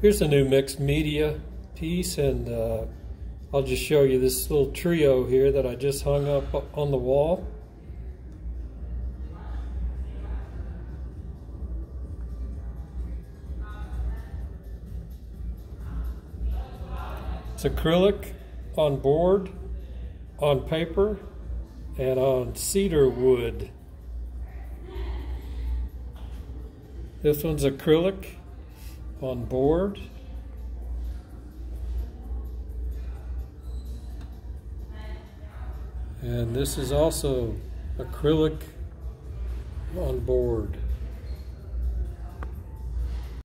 Here's a new mixed media piece and uh, I'll just show you this little trio here that I just hung up on the wall. It's acrylic on board, on paper, and on cedar wood. This one's acrylic on board. And this is also acrylic on board.